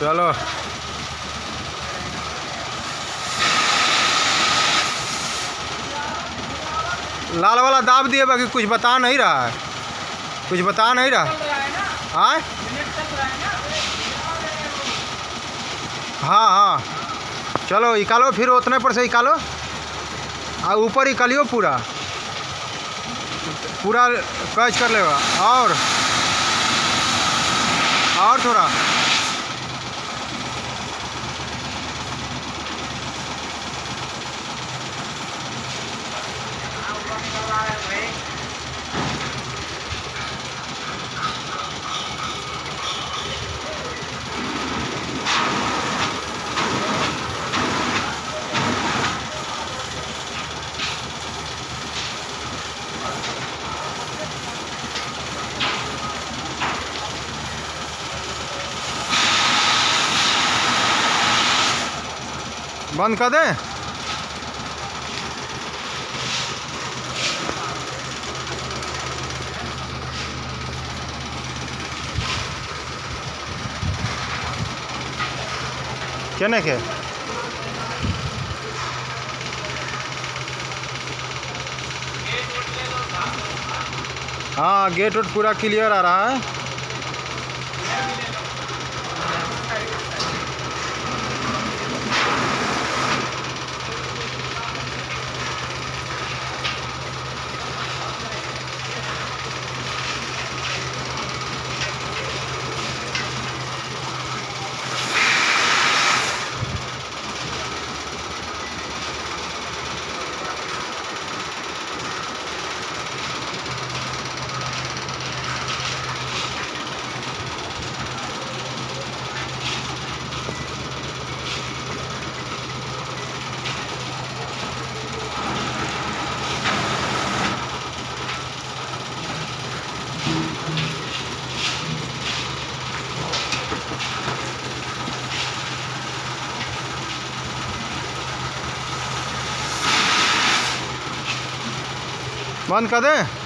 चलो। लाल वाला दाब दिए, बाकी कुछ बता नहीं रहा है। कुछ बता नहीं रहा। आए हाँ हाँ। चलो निकालो फिर उतने पर से निकालो आ, ऊपर निकालियो पूरा। पूरा कैच कर लेगा। और? और थोड़ा। बंद कर दें। केने के हाँ गेट वेट पूरा क्लियर आ रहा है। बंद कर दें।